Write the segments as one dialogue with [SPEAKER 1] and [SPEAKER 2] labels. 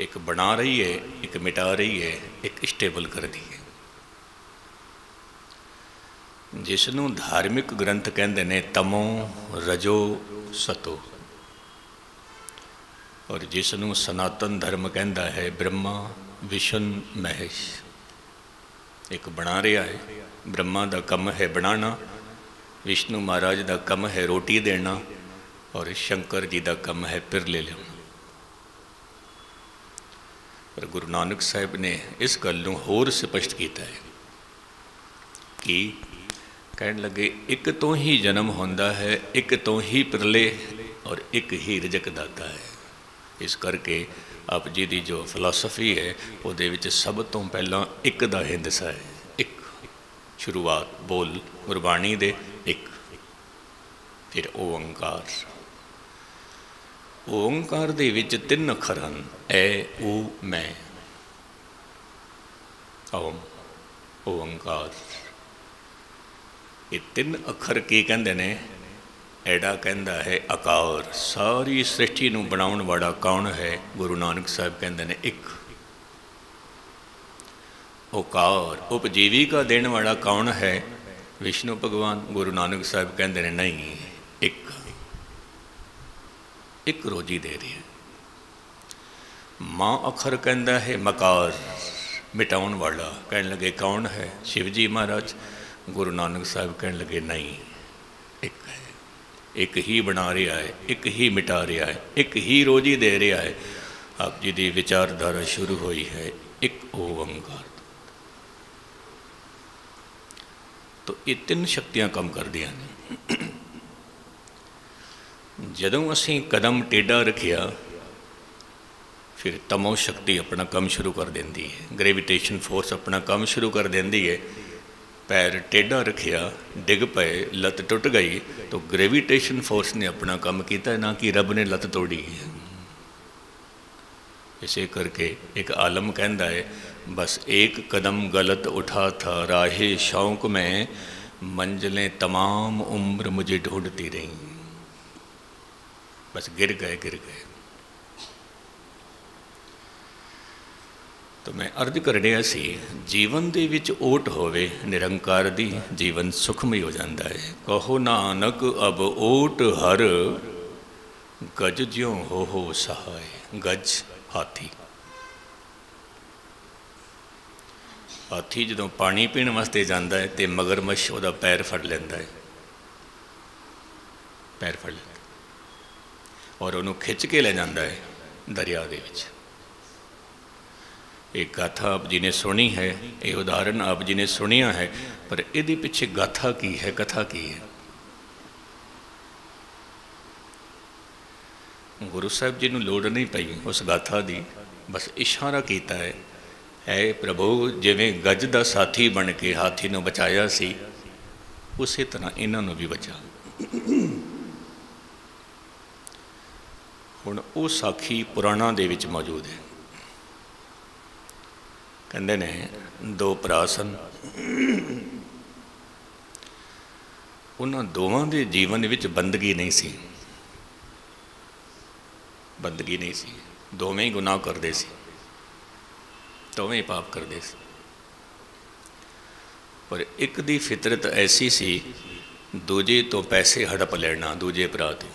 [SPEAKER 1] ਇੱਕ ਬਣਾ ਰਹੀ ਹੈ, ਇੱਕ ਮਿਟਾ ਰਹੀ ਹੈ, ਇੱਕ ਸਟੇਬਲ ਕਰਦੀ ਹੈ। ਜਿਸ ਨੂੰ ਧਾਰਮਿਕ ਗ੍ਰੰਥ ਕਹਿੰਦੇ ਨੇ, ਤਮੋ ਰਜੋ ਸਤੋ। ਔਰ ਜਿਸ ਨੂੰ ਸਨਾਤਨ ਧਰਮ ਕਹਿੰਦਾ ਹੈ, ਬ੍ਰਹਮਾ ਵਿਸ਼ਨ ਮਹੇਸ਼। ਇੱਕ ਬਣਾ ਰਿਹਾ ਹੈ, ਬ੍ਰਹਮਾ ਦਾ ਕੰਮ ਹੈ ਬਣਾਉਣਾ, ਵਿਸ਼ਨੂੰ ਮਹਾਰਾਜ ਦਾ ਕੰਮ ਹੈ ਰੋਟੀ ਦੇਣਾ, ਔਰ ਸ਼ੰਕਰ ਜੀ ਦਾ ਕੰਮ ਹੈ ਪਿਰਲੇ ਲਿਆਉਣਾ। ਪਰ ਗੁਰੂ ਨਾਨਕ ਸਾਹਿਬ ਨੇ ਇਸ ਗੱਲ ਨੂੰ ਹੋਰ ਸਪਸ਼ਟ ਕੀਤਾ ਹੈ ਕਿ ਕਹਿਣ ਲੱਗੇ, ਇੱਕ ਤੋਂ ਹੀ ਜਨਮ ਹੁੰਦਾ ਹੈ, ਇੱਕ ਤੋਂ ਹੀ ਪ੍ਰਲੇ ਔਰ ਇੱਕ ਹੀ ਰਜਕ ਦਾਤਾ ਹੈ। ਇਸ ਕਰਕੇ ਆਪ ਜੀ ਦੀ ਜੋ ਫਿਲਾਸਫੀ ਹੈ, ਉਹਦੇ ਵਿੱਚ ਸਭ ਤੋਂ ਪਹਿਲਾਂ ਇੱਕ ਦਾ ਹਿੰਦਸਾ ਹੈ। ਇੱਕ, ਸ਼ੁਰੂਆਤ ਬੋਲ ਗੁਰਬਾਣੀ ਦੇ ਇੱਕ, ਫਿਰ ਓੰਕਾਰ। ਓੰਕਾਰ ਦੇ ਵਿੱਚ ਤਿੰਨ ਅੱਖਰ ਹਨ। ਐ ਊ ਮੈਂ। ਓਮ, ਓੰਕਾਰ। ਇਹ ਤਿੰਨ ਅੱਖਰ ਕੀ ਕਹਿੰਦੇ ਨੇ? ਐਡਾ ਕਹਿੰਦਾ ਹੈ ਅਕਾਰ ਸਾਰੀ ਸ੍ਰਿਸ਼ਟੀ ਨੂੰ ਬਣਾਉਣ ਵਾਲਾ ਕੌਣ ਹੈ? ਗੁਰੂ ਨਾਨਕ ਸਾਹਿਬ ਕਹਿੰਦੇ ਨੇ ਇੱਕ। ਓਕਾਰ, ਉਪਜੀਵਿਕਾ ਦੇਣ ਵਾਲਾ ਕੌਣ ਹੈ? ਵਿਸ਼ਨੂੰ ਭਗਵਾਨ, ਗੁਰੂ ਨਾਨਕ ਸਾਹਿਬ ਕਹਿੰਦੇ ਨੇ ਨਹੀਂ, ਇੱਕ। ਇੱਕ ਰੋਜੀ ਦੇ ਰਹੀ ਹੈ। ਮਾਂ ਅੱਖਰ ਕਹਿੰਦਾ ਹੈ, ਮਕਾਰ, ਮਿਟਾਉਣ ਵਾਲਾ। ਕਹਿਣ ਲੱਗੇ, ਕੌਣ ਹੈ? ਸ਼ਿਵ ਜੀ ਮਹਾਰਾਜ। ਗੁਰੂ ਨਾਨਕ ਸਾਹਿਬ ਕਹਿਣ ਲੱਗੇ, ਨਹੀਂ, ਇੱਕ ਹੈ। ਇੱਕ ਹੀ ਬਣਾ ਰਿਹਾ ਹੈ, ਇੱਕ ਹੀ ਮਿਟਾ ਰਿਹਾ ਹੈ, ਇੱਕ ਹੀ ਰੋਜੀ ਦੇ ਰਿਹਾ ਹੈ। ਆਪ ਜੀ ਦੀ ਵਿਚਾਰਧਾਰਾ ਸ਼ੁਰੂ ਹੋਈ ਹੈ, ਇੱਕ ਓੰਕਾਰ ਤੋ ਇਹ ਤਿੰਨ ਸ਼ਕਤੀਆਂ ਕੰਮ ਕਰਦੀਆਂ ਨੇ। ਜਦੋਂ ਅਸੀਂ ਕਦਮ ਟੇਡਾ ਰੱਖਿਆ, ਫਿਰ ਤਮੋ ਸ਼ਕਤੀ ਆਪਣਾ ਕੰਮ ਸ਼ੁਰੂ ਕਰ ਦਿੰਦੀ ਹੈ। ਗ੍ਰੈਵਿਟੇਸ਼ਨ ਫੋਰਸ ਆਪਣਾ ਕੰਮ ਸ਼ੁਰੂ ਕਰ ਦਿੰਦੀ ਹੈ। ਪੈਰ ਟੇਡਾ ਰੱਖਿਆ, ਡਿੱਗ ਪਏ, ਲੱਤ ਟੁੱਟ ਗਈ, ਤਾਂ ਗ੍ਰੈਵਿਟੇਸ਼ਨ ਫੋਰਸ ਨੇ ਆਪਣਾ ਕੰਮ ਕੀਤਾ, ਨਾ ਕਿ ਰੱਬ ਨੇ ਲੱਤ ਤੋੜੀ ਹੈ। ਇਸੇ ਕਰਕੇ ਇੱਕ ਆਲਮ ਕਹਿੰਦਾ ਹੈ, ਬਸ ਇੱਕ ਕਦਮ ਗਲਤ ਉਠਾ ਥਾ, ਰਾਹੇ ਸ਼ੌਂਕ ਮੈਂ, ਮੰਜ਼ਲੇ तमाम ਉਮਰ ਮੁਝੇ ਢੂੰਡਤੀ ਰਹੀ बस गिर गए गिर गए ਤਾਂ ਮੈਂ ਅਰਜ਼ ਕਰ ਰਿਹਾ ਸੀ ਜੀਵਨ ਦੇ ਵਿੱਚ ਓਟ ਹੋਵੇ ਨਿਰੰਕਾਰ ਦੀ ਜੀਵਨ ਸੁਖਮਈ ਹੋ ਜਾਂਦਾ ਹੈ ਕਹੋ ਨਾਨਕ ਅਬ ਓਟ ਹਰ ਗਜ ਜਿਉ ਹੋ ਹੋ ਸਹਾਇ ਗਜ ਹਾਥੀ ਹਾਥੀ ਜਦੋਂ ਪਾਣੀ ਪੀਣ ਵਾਸਤੇ ਜਾਂਦਾ ਹੈ ਤੇ ਮਗਰਮੱਛ ਉਹਦਾ ਪੈਰ ਫੜ ਲੈਂਦਾ ਹੈ ਪੈਰ ਫੜ ਲੈਂਦਾ ਔਰ ਉਹਨੂੰ ਖਿੱਚ ਕੇ ਲੈ ਜਾਂਦਾ ਹੈ ਦਰਿਆ ਦੇ ਵਿੱਚ। ਇਹ ਗਾਥਾ ਆਪ ਜੀ ਨੇ ਸੁਣੀ ਹੈ, ਇਹ ਉਦਾਹਰਨ ਆਪ ਜੀ ਨੇ ਸੁਣਿਆ ਹੈ, ਪਰ ਇਹਦੇ ਪਿੱਛੇ ਗਾਥਾ ਕੀ ਹੈ, ਕਥਾ ਕੀ ਹੈ? ਗੁਰੂ ਸਾਹਿਬ ਜੀ ਨੂੰ ਲੋੜ ਨਹੀਂ ਪਈ ਉਸ ਗਾਥਾ ਦੀ, ਬਸ ਇਸ਼ਾਰਾ ਕੀਤਾ ਹੈ ਹੈ ਪ੍ਰਭੂ, ਜਿਵੇਂ ਗੱਜ ਦਾ ਸਾਥੀ ਬਣ ਕੇ ਹਾਥੀ ਨੂੰ ਬਚਾਇਆ ਸੀ, ਉਸੇ ਤਰ੍ਹਾਂ ਇਹਨਾਂ ਨੂੰ ਵੀ ਬਚਾ। ਹੁਣ ਉਹ ਸਾਖੀ ਪੁਰਾਣਾ ਦੇ ਵਿੱਚ ਮੌਜੂਦ ਹੈ। ਕਹਿੰਦੇ ਨੇ, ਦੋ ਭਰਾ ਸਨ। ਉਹਨਾਂ ਦੋਵਾਂ ਦੇ ਜੀਵਨ ਵਿੱਚ ਬੰਦਗੀ ਨਹੀਂ ਸੀ। ਬੰਦਗੀ ਨਹੀਂ ਸੀ। ਦੋਵੇਂ ਹੀ ਗੁਨਾਹ ਕਰਦੇ ਸੀ। ਦੋਵੇਂ ਪਾਪ ਕਰਦੇ ਸੀ। ਪਰ ਇੱਕ ਦੀ ਫਿਤਰਤ ਐਸੀ ਸੀ, ਦੂਜੇ ਤੋਂ ਪੈਸੇ ਹੜਪ ਲੈਣਾ, ਦੂਜੇ ਭਰਾ ਤੋਂ।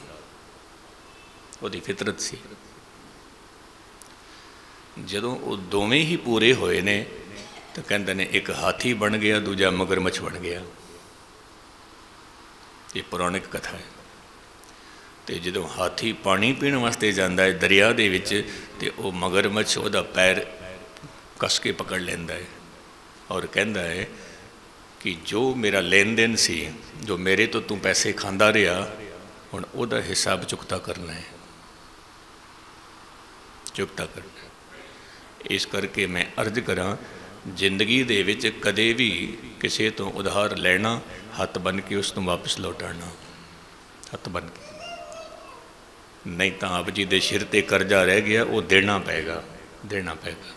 [SPEAKER 1] ਉਹਦੀ ਫਿਤਰਤ ਸੀ। ਜਦੋਂ ਉਹ ਦੋਵੇਂ ਹੀ ਪੂਰੇ ਹੋਏ ਨੇ, ਤਾਂ ਕਹਿੰਦੇ ਨੇ ਇੱਕ ਹਾਥੀ ਬਣ ਗਿਆ, ਦੂਜਾ ਮਗਰਮੱਛ ਬਣ ਗਿਆ। ਇਹ ਪੁਰਾਣਿਕ ਕਥਾ ਹੈ। ਤੇ ਜਦੋਂ ਹਾਥੀ ਪਾਣੀ ਪੀਣ ਵਾਸਤੇ ਜਾਂਦਾ ਹੈ ਦਰਿਆ ਦੇ ਵਿੱਚ, ਤੇ ਉਹ ਮਗਰਮੱਛ ਉਹਦਾ ਪੈਰ ਕੱਸ ਕੇ ਪਕੜ ਲੈਂਦਾ ਹੈ ਔਰ ਕਹਿੰਦਾ ਹੈ ਕਿ ਜੋ ਮੇਰਾ ਲੈਣ ਦੇਣ ਸੀ, ਜੋ ਮੇਰੇ ਤੋਂ ਤੂੰ ਪੈਸੇ ਖਾਂਦਾ ਰਿਹਾ, ਹੁਣ ਉਹਦਾ ਹਿਸਾਬ ਚੁਕਤਾ ਕਰਨਾ ਹੈ। ਚੁਕਤਾ ਕਰਨਾ। ਇਸ ਕਰਕੇ ਮੈਂ ਅਰਜ਼ ਕਰਾਂ, ਜ਼ਿੰਦਗੀ ਦੇ ਵਿੱਚ ਕਦੇ ਵੀ ਕਿਸੇ ਤੋਂ ਉਧਾਰ ਲੈਣਾ, ਹੱਥ ਬੰਨ ਕੇ ਉਸ ਨੂੰ ਵਾਪਸ ਲੌਟਾਣਾ ਹੱਥ ਬਨ ਕੇ। ਨਹੀਂ ਤਾਂ ਆਪ ਜੀ ਦੇ ਸਿਰ ਤੇ ਕਰਜ਼ਾ ਰਹਿ ਗਿਆ, ਉਹ ਦੇਣਾ ਪਏਗਾ ਦੇਣਾ ਪਏਗਾ।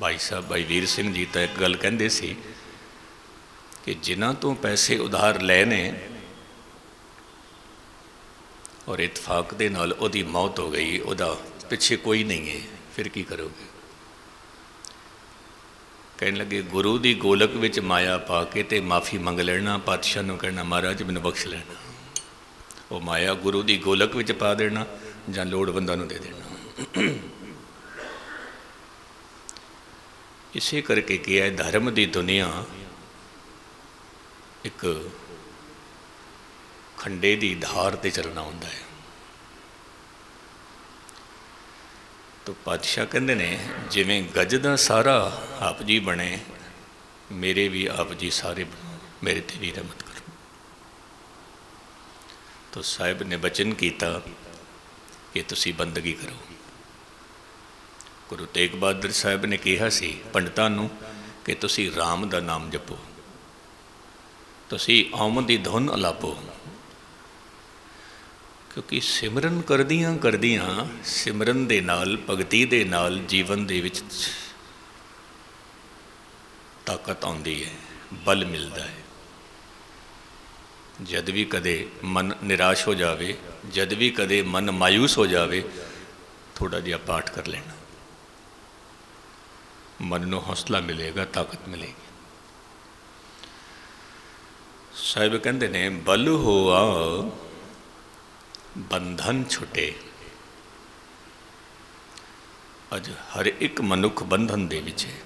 [SPEAKER 1] ਭਾਈ ਸਾਹਿਬ, ਭਾਈ ਵੀਰ ਸਿੰਘ ਜੀ ਤਾਂ ਇੱਕ ਗੱਲ ਕਹਿੰਦੇ ਸੀ ਕਿ ਜਿਨ੍ਹਾਂ ਤੋਂ ਪੈਸੇ ਉਧਾਰ ਲੈ ਔਰ ਇਤਫਾਕ ਦੇ ਨਾਲ ਉਹਦੀ ਮੌਤ ਹੋ ਗਈ, ਉਹਦਾ ਪਿੱਛੇ ਕੋਈ ਨਹੀਂ ਹੈ, ਫਿਰ ਕੀ ਕਰੋਗੇ? ਕਹਿਣ ਲੱਗੇ, ਗੁਰੂ ਦੀ ਗੋਲਕ ਵਿੱਚ ਮਾਇਆ ਪਾ ਕੇ ਤੇ ਮਾਫੀ ਮੰਗ ਲੈਣਾ, ਪਾਤਸ਼ਾਹ ਨੂੰ ਕਹਿਣਾ, ਮਹਾਰਾਜ, ਮੈਨੂੰ ਬਖਸ਼ ਲੈਣਾ। ਉਹ ਮਾਇਆ ਗੁਰੂ ਦੀ ਗੋਲਕ ਵਿੱਚ ਪਾ ਦੇਣਾ ਜਾਂ ਲੋੜਵੰਦਾਂ ਨੂੰ ਦੇ ਦੇਣਾ? ਇਸੇ ਕਰਕੇ ਕੀ ਹੈ ਧਰਮ ਦੀ ਦੁਨੀਆ ਇੱਕ ਖੰਡੇ ਦੀ ਧਾਰ ਤੇ ਚੱਲਣਾ ਹੁੰਦਾ ਹੈ। ਤੋ ਪਾਤਸ਼ਾਹ ਕਹਿੰਦੇ ਨੇ, ਜਿਵੇਂ ਗੱਜ ਦਾ ਸਾਰਾ ਆਪ ਜੀ ਬਣੇ, ਮੇਰੇ ਵੀ ਆਪ ਜੀ ਸਾਰੇ ਬਣੋ, ਮੇਰੇ ਤੇ ਵੀ ਰਹਿਮਤ ਕਰੋ। ਤੋ ਸਾਹਿਬ ਨੇ ਬਚਨ ਕੀਤਾ ਕਿ ਤੁਸੀਂ ਬੰਦਗੀ ਕਰੋ। ਗੁਰੂ ਤੇਗ ਬਹਾਦਰ ਸਾਹਿਬ ਨੇ ਕਿਹਾ ਸੀ, ਪੰਡਤਾਂ ਨੂੰ ਕਿ ਤੁਸੀਂ RAM ਦਾ ਨਾਮ ਜਪੋ। ਤੁਸੀਂ ਆਮਦ ਦੀ ਧੁਨ ਅਲਾਪੋ। ਕਿਉਂਕਿ ਸਿਮਰਨ ਕਰਦੀਆਂ ਕਰਦੀਆਂ ਸਿਮਰਨ ਦੇ ਨਾਲ, ਭਗਤੀ ਦੇ ਨਾਲ ਜੀਵਨ ਦੇ ਵਿੱਚ ਤਾਕਤ ਆਉਂਦੀ ਹੈ, ਬਲ ਮਿਲਦਾ ਹੈ। ਜਦ ਵੀ ਕਦੇ ਮਨ ਨਿਰਾਸ਼ ਹੋ ਜਾਵੇ, ਜਦ ਵੀ ਕਦੇ ਮਨ ਮਾਇੂਸ ਹੋ ਜਾਵੇ ਥੋੜਾ ਜਿਹਾ ਪਾਠ ਕਰ ਲੈਣਾ। ਮਨ ਨੂੰ ਹੌਸਲਾ ਮਿਲੇਗਾ, ਤਾਕਤ ਮਿਲੇਗੀ। ਸਾਹਿਬ ਕਹਿੰਦੇ ਨੇ, ਬਲ ਹੋਆ ਬੰਧਨ ਛੁੱਟੇ। ਅੱਜ ਹਰ ਇੱਕ ਮਨੁੱਖ ਬੰਧਨ ਦੇ ਵਿੱਚ ਹੈ।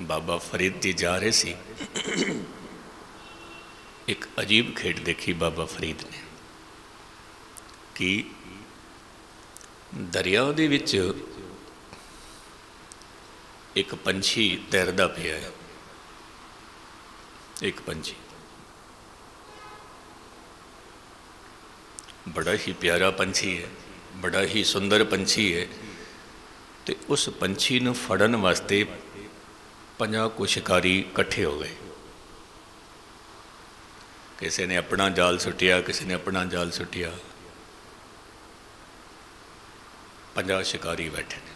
[SPEAKER 1] ਬਾਬਾ ਫਰੀਦ ਜੀ ਜਾ ਰਹੇ ਸੀ। ਇੱਕ ਅਜੀਬ ਖੇਡ ਦੇਖੀ ਬਾਬਾ ਫਰੀਦ ਨੇ ਕਿ ਦਰਿਆ ਦੇ ਵਿੱਚ ਇੱਕ ਪੰਛੀ ਤੈਰਦਾ ਪਿਆ ਹੈ। ਇੱਕ ਪੰਛੀ। ਬੜਾ ਹੀ ਪਿਆਰਾ ਪੰਛੀ ਹੈ ਬੜਾ ਹੀ ਸੁੰਦਰ ਪੰਛੀ ਹੈ ਤੇ ਉਸ ਪੰਛੀ ਨੂੰ ਫੜਨ ਵਾਸਤੇ ਪੰਜਾਹ ਕੁ ਸ਼ਿਕਾਰੀ ਇਕੱਠੇ ਹੋ ਗਏ ਕਿਸੇ ਨੇ ਆਪਣਾ ਜਾਲ ਸੁੱਟਿਆ ਕਿਸੇ ਨੇ ਆਪਣਾ ਜਾਲ ਸੁੱਟਿਆ ਪੰਜਾਹ ਸ਼ਿਕਾਰੀ ਬੈਠੇ ਨੇ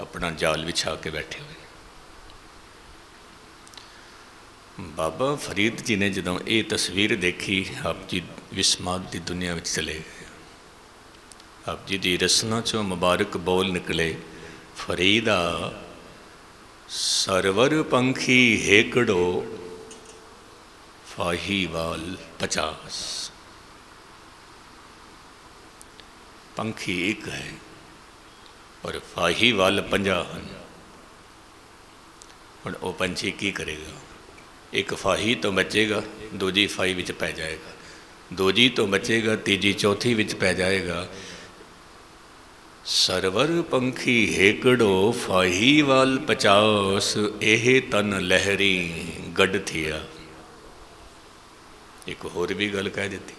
[SPEAKER 1] ਆਪਣਾ ਜਾਲ ਵਿਛਾ ਕੇ ਬੈਠੇ ਹੋਏ ਬਾਬਾ ਫਰੀਦ ਜੀ ਨੇ ਜਦੋਂ ਇਹ ਤਸਵੀਰ ਦੇਖੀ, ਆਪ ਜੀ ਵਿਸਮਾਦ ਦੀ ਦੁਨੀਆ ਵਿੱਚ ਚਲੇ ਗਏ। ਆਪ ਜੀ ਦੀ ਰਸਨਾ ਚੋਂ ਮੁਬਾਰਕ ਬੋਲ ਨਿਕਲੇ, ਫਰੀਦਾ, ਸਰਵਰ ਪੰਖੀ ਹੇਕੜੋ ਫਾਹੀਵਾਲ 50 ਪੰਖੀ ਇੱਕ ਹੈ ਔਰ ਫਾਹੀਵਾਲ 50 ਹਨ। ਹੁਣ ਉਹ ਪੰਛੀ ਕੀ ਕਰੇਗਾ? ਇੱਕ ਫਾਹੀ ਤੋਂ ਬਚੇਗਾ, ਦੂਜੀ ਫਾਈ ਵਿੱਚ ਪੈ ਜਾਏਗਾ। ਦੂਜੀ ਤੋਂ ਬਚੇਗਾ, ਤੀਜੀ, ਚੌਥੀ ਵਿੱਚ ਪੈ ਜਾਏਗਾ। ਸਰਵਰ ਪੰਖੀ ਹੇਕੜੋ ਫਾਹੀ ਵਾਲ ਪਚਾਸ, ਇਹ ਤਨ ਲਹਿਰੀ ਗੱਡ ਥਿਆ। ਇੱਕ ਹੋਰ ਵੀ ਗੱਲ ਕਹਿ ਦਿੱਤੀ।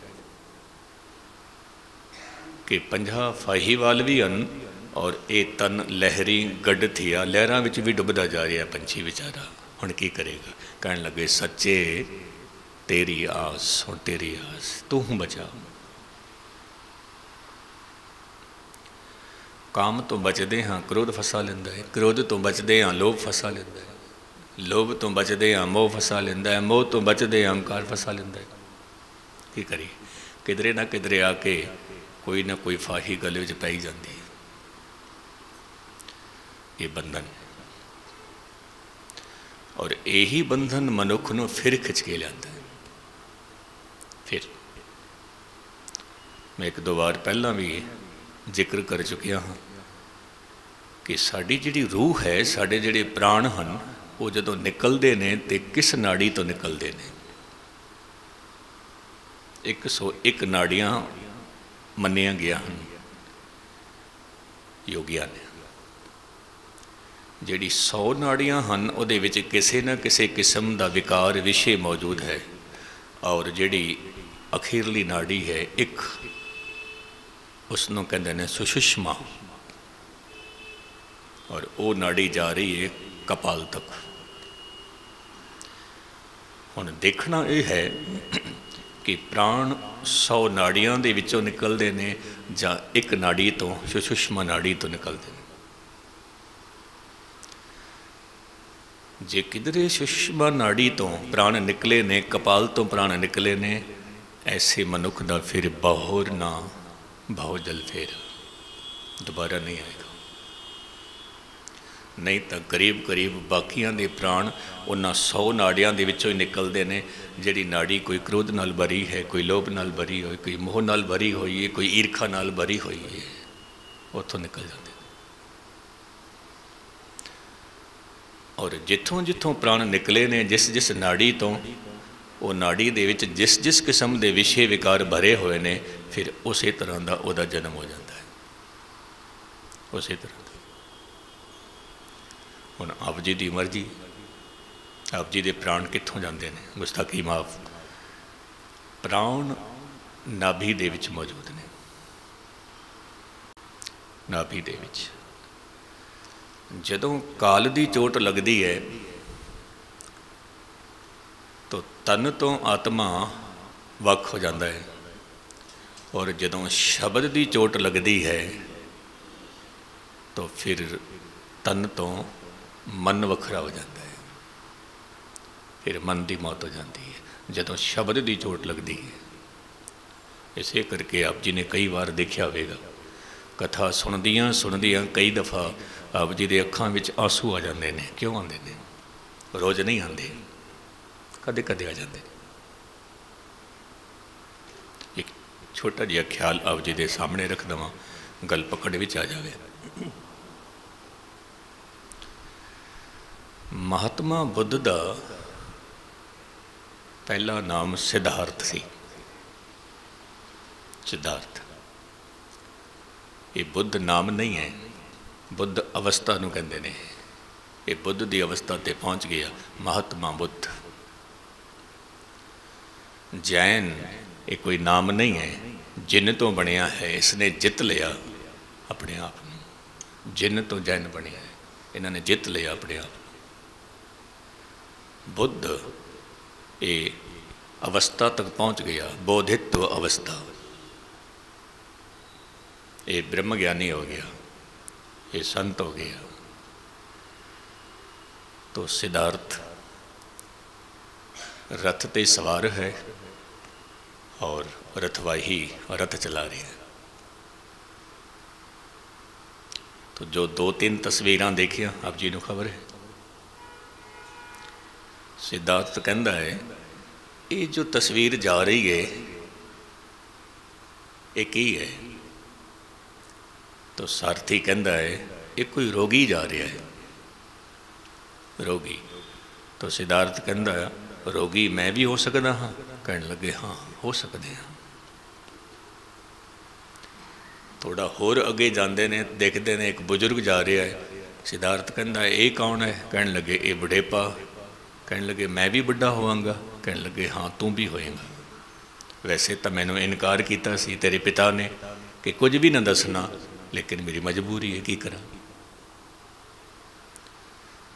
[SPEAKER 1] ਕਿ 50 ਫਾਹੀ ਵਾਲ ਵੀ ਹਨ ਔਰ ਇਹ ਤਨ ਲਹਿਰੀ ਗੱਡ ਥਿਆ। ਲਹਿਰਾਂ ਵਿੱਚ ਵੀ ਡੁੱਬਦਾ ਜਾ ਰਿਹਾ ਪੰਛੀ ਵਿਚਾਰਾ। ਹੁਣ ਕੀ ਕਰੇਗਾ? ਕਹਿਣ ਲੱਗੇ, ਸੱਚੇ ਤੇਰੀ ਆਸ, ਹੁਣ ਤੇਰੀ ਆਸ, ਤੂੰ ਬਚਾ। ਕਾਮ ਤੋਂ ਬਚਦੇ ਹਾਂ, ਕ੍ਰੋਧ ਫਸਾ ਲੈਂਦਾ ਹੈ। ਕ੍ਰੋਧ ਤੋਂ ਬਚਦੇ ਹਾਂ, ਲੋਭ ਫਸਾ ਲੈਂਦਾ ਹੈ। ਲੋਭ ਤੋਂ ਬਚਦੇ ਹਾਂ, ਮੋਹ ਫਸਾ ਲੈਂਦਾ ਹੈ। ਮੋਹ ਤੋਂ ਬਚਦੇ ਹਾਂ ਹੰਕਾਰ ਫਸਾ ਲੈਂਦਾ ਹੈ। ਕੀ ਕਰੀਏ? ਕਿਧਰੇ ਨਾ ਕਿਧਰੇ ਆ ਕੇ ਕੋਈ ਨਾ ਕੋਈ ਫਾਹੀ ਗਲੇ ਵਿੱਚ ਪਈ ਜਾਂਦੀ ਹੈ। ਇਹ ਬੰਧਨ ਔਰ ਇਹੀ ਬੰਧਨ ਮਨੁੱਖ ਨੂੰ ਫਿਰ ਖਿੱਚ ਕੇ ਲਿਆਂਦਾ ਹੈ। ਫਿਰ ਮੈਂ ਇੱਕ ਦੋ ਵਾਰ ਪਹਿਲਾਂ ਵੀ ਜ਼ਿਕਰ ਕਰ ਚੁੱਕਿਆ ਹਾਂ ਕਿ ਸਾਡੀ ਜਿਹੜੀ ਰੂਹ ਹੈ, ਸਾਡੇ ਜਿਹੜੇ ਪ੍ਰਾਣ ਹਨ, ਉਹ ਜਦੋਂ ਨਿਕਲਦੇ ਨੇ ਤੇ ਕਿਸ ਨਾੜੀ ਤੋਂ ਨਿਕਲਦੇ ਨੇ? 101 ਨਾੜੀਆਂ ਮੰਨੀਆਂ ਗਿਆ ਹਨ ਯੋਗੀਆਂ ਨੇ। ਜਿਹੜੀ 100 ਨਾੜੀਆਂ ਹਨ, ਉਹਦੇ ਵਿੱਚ ਕਿਸੇ ਨਾ ਕਿਸੇ ਕਿਸਮ ਦਾ ਵਿਕਾਰ ਵਿਸ਼ੇ ਮੌਜੂਦ ਹੈ। ਔਰ ਜਿਹੜੀ ਅਖੀਰਲੀ ਨਾੜੀ ਹੈ, ਇੱਕ ਉਸ ਨੂੰ ਕਹਿੰਦੇ ਨੇ ਸੁਸ਼ੁਸ਼ਮਾ। ਔਰ ਉਹ ਨਾੜੀ ਜਾ ਰਹੀ ਹੈ ਕਪਾਲ ਤੱਕ। ਹੁਣ ਦੇਖਣਾ ਇਹ ਹੈ ਕਿ ਪ੍ਰਾਣ 100 ਨਾੜੀਆਂ ਦੇ ਵਿੱਚੋਂ ਨਿਕਲਦੇ ਨੇ ਜਾਂ ਇੱਕ ਨਾੜੀ ਤੋਂ, ਸੁਸ਼ੁਸ਼ਮਾ ਨਾੜੀ ਤੋਂ ਨਿਕਲਦੇ ਨੇ। ਜੇ ਕਿਧਰੇ ਸੁਸ਼ਮਾ ਨਾੜੀ ਤੋਂ ਪ੍ਰਾਣ ਨਿਕਲੇ ਨੇ, ਕਪਾਲ ਤੋਂ ਪ੍ਰਾਣ ਨਿਕਲੇ ਨੇ, ਐਸੇ ਮਨੁੱਖ ਦਾ ਫਿਰ ਬਹੁਰ ਨਾ, ਬਹੁ ਜਲ ਫੇਰ। ਦੁਬਾਰਾ ਨਹੀਂ ਆਏਗਾ। ਨਹੀਂ ਤਾਂ ਕਰੀਬ ਕਰੀਬ ਬਾਕੀਆਂ ਦੇ ਪ੍ਰਾਣ ਉਹਨਾਂ 100 ਨਾੜੀਆਂ ਦੇ ਵਿੱਚੋਂ ਹੀ ਨਿਕਲਦੇ ਨੇ, ਜਿਹੜੀ ਨਾੜੀ ਕੋਈ ਕ੍ਰੋਧ ਨਾਲ ਭਰੀ ਹੈ, ਕੋਈ ਲੋਭ ਨਾਲ ਭਰੀ ਹੋਈ, ਕੋਈ ਮੋਹ ਨਾਲ ਭਰੀ ਹੋਈ ਹੈ, ਕੋਈ ਈਰਖਾ ਨਾਲ ਭਰੀ ਹੋਈ ਹੈ, ਉੱਥੋਂ ਨਿਕਲ ਜਾਂਦੇ ਔਰ ਜਿੱਥੋਂ ਜਿੱਥੋਂ ਪ੍ਰਾਣ ਨਿਕਲੇ ਨੇ, ਜਿਸ ਜਿਸ ਨਾੜੀ ਤੋਂ, ਉਹ ਨਾੜੀ ਦੇ ਵਿੱਚ ਜਿਸ ਜਿਸ ਕਿਸਮ ਦੇ ਵਿਸ਼ੇ ਵਿਕਾਰ ਭਰੇ ਹੋਏ ਨੇ, ਫਿਰ ਉਸੇ ਤਰ੍ਹਾਂ ਦਾ ਉਹਦਾ ਜਨਮ ਹੋ ਜਾਂਦਾ ਹੈ। ਉਸੇ ਤਰ੍ਹਾਂ ਦਾ। ਹੁਣ ਆਪ ਜੀ ਦੀ ਮਰਜ਼ੀ। ਆਪ ਜੀ ਦੇ ਪ੍ਰਾਣ ਕਿੱਥੋਂ ਜਾਂਦੇ ਨੇ? ਗੁਸਤਾਖੀ ਮਾਫ। ਪ੍ਰਾਣ ਨਾਭੀ ਦੇ ਵਿੱਚ ਮੌਜੂਦ ਨੇ। ਨਾਭੀ ਦੇ ਵਿੱਚ। ਜਦੋਂ ਕਾਲ ਦੀ ਚੋਟ ਲੱਗਦੀ ਹੈ, ਤਾਂ ਤਨ ਤੋਂ ਆਤਮਾ ਵੱਖ ਹੋ ਜਾਂਦਾ ਹੈ। ਔਰ ਜਦੋਂ ਸ਼ਬਦ ਦੀ ਚੋਟ ਲੱਗਦੀ ਹੈ, ਤਾਂ ਫਿਰ ਤਨ ਤੋਂ ਮਨ ਵੱਖਰਾ ਹੋ ਜਾਂਦਾ ਹੈ। ਫਿਰ ਮਨ ਦੀ ਮੌਤ ਹੋ ਜਾਂਦੀ ਹੈ। ਜਦੋਂ ਸ਼ਬਦ ਦੀ ਚੋਟ ਲੱਗਦੀ ਹੈ, ਇਸੇ ਕਰਕੇ ਆਪ ਜੀ ਨੇ ਕਈ ਵਾਰ ਦੇਖਿਆ ਹੋਵੇਗਾ, ਕਥਾ ਸੁਣਦੀਆਂ ਸੁਣਦੀਆਂ ਕਈ ਦਫਾ ਆਪ ਜੀ ਦੇ ਅੱਖਾਂ ਵਿੱਚ ਆਂਸੂ ਆ ਜਾਂਦੇ ਨੇ, ਕਿਉਂ ਆਉਂਦੇ ਨੇ? ਰੋਜ਼ ਨਹੀਂ ਆਉਂਦੇ। ਕਦੇ ਕਦੇ ਆ ਜਾਂਦੇ ਇੱਕ ਛੋਟਾ ਜਿਹਾ ਖਿਆਲ ਆਪ ਜੀ ਦੇ ਸਾਹਮਣੇ ਰੱਖ ਦਵਾਂ, ਗੱਲ ਪਕੜ ਵਿੱਚ ਆ ਜਾਵੇ। ਮਹਾਤਮਾ ਬੁੱਧ ਦਾ ਪਹਿਲਾ ਨਾਮ ਸਿਧਾਰਥ ਸੀ। ਸਿਧਾਰਥ। ਇਹ ਬੁੱਧ ਨਾਮ ਨਹੀਂ ਹੈ। ਬੁੱਧ ਅਵਸਥਾ ਨੂੰ ਕਹਿੰਦੇ ਨੇ। ਇਹ ਬੁੱਧ ਦੀ ਅਵਸਥਾ ਤੇ ਪਹੁੰਚ ਗਿਆ ਮਹਾਤਮਾ ਬੁੱਧ। ਜੈਨ, ਇਹ ਕੋਈ ਨਾਮ ਨਹੀਂ ਹੈ। ਜਿੰਨ ਤੋਂ ਬਣਿਆ ਹੈ ਇਸ ਨੇ ਜਿੱਤ ਲਿਆ ਆਪਣੇ ਆਪ ਨੂੰ। ਜਿੰਨ ਤੋਂ ਜੈਨ ਬਣਿਆ ਹੈ, ਇਹਨਾਂ ਨੇ ਜਿੱਤ ਲਿਆ ਆਪਣੇ ਆਪ ਬੁੱਧ, ਇਹ ਅਵਸਥਾ ਤੱਕ ਪਹੁੰਚ ਗਿਆ ਬੋਧਿਤਵ ਅਵਸਥਾ। ਇਹ ਬ੍ਰਹਮ ਗਿਆਨੀ ਹੋ ਗਿਆ। ਇਹ ਸੰਤ ਹੋ ਗਿਆ तो सिद्धार्थ रथ पे सवार है और रथवाही रथ चला रहे हैं तो जो दो तीन तस्वीर देखिया आप जी को खबर है सिद्धार्थ कहता है ये जो तस्वीर जा रही है ये की है ਤਾਂ ਸਾਰਥੀ ਕਹਿੰਦਾ ਹੈ ਇਹ ਕੋਈ ਰੋਗੀ ਜਾ ਰਿਹਾ ਹੈ ਰੋਗੀ ਤਾਂ ਸਿਧਾਰਥ ਕਹਿੰਦਾ ਰੋਗੀ ਮੈਂ ਵੀ ਹੋ ਸਕਦਾ ਹਾਂ ਕਹਿਣ ਲੱਗੇ ਹਾਂ ਹੋ ਸਕਦੇ ਹਾਂ ਥੋੜਾ ਹੋਰ ਅੱਗੇ ਜਾਂਦੇ ਨੇ ਦੇਖਦੇ ਨੇ ਇੱਕ ਬਜ਼ੁਰਗ ਜਾ ਰਿਹਾ ਹੈ ਸਿਧਾਰਥ ਕਹਿੰਦਾ ਇਹ ਕੌਣ ਹੈ ਕਹਿਣ ਲੱਗੇ ਇਹ ਬੁਢੇਪਾ ਕਹਿਣ ਲੱਗੇ ਮੈਂ ਵੀ ਵੱਡਾ ਹੋਵਾਂਗਾ ਕਹਿਣ ਲੱਗੇ ਹਾਂ ਤੂੰ ਵੀ ਹੋਏਂਗਾ ਵੈਸੇ ਤਾਂ ਮੈਨੂੰ ਇਨਕਾਰ ਕੀਤਾ ਸੀ ਤੇਰੇ ਪਿਤਾ ਨੇ ਕਿ ਕੁਝ ਵੀ ਨਾ ਦੱਸਣਾ ਲੇਕਿਨ ਮੇਰੀ ਮਜਬੂਰੀ ਹੈ, ਕੀ ਕਰਾਂ?